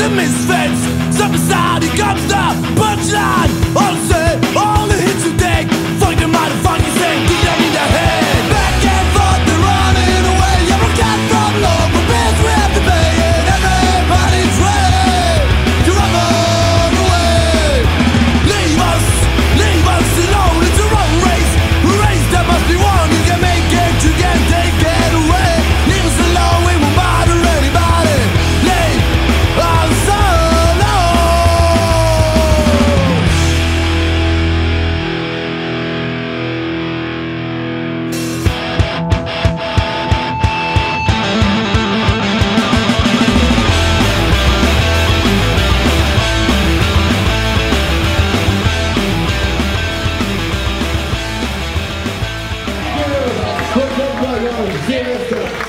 the misfits. Subside, society comes the punchline Also Give it up.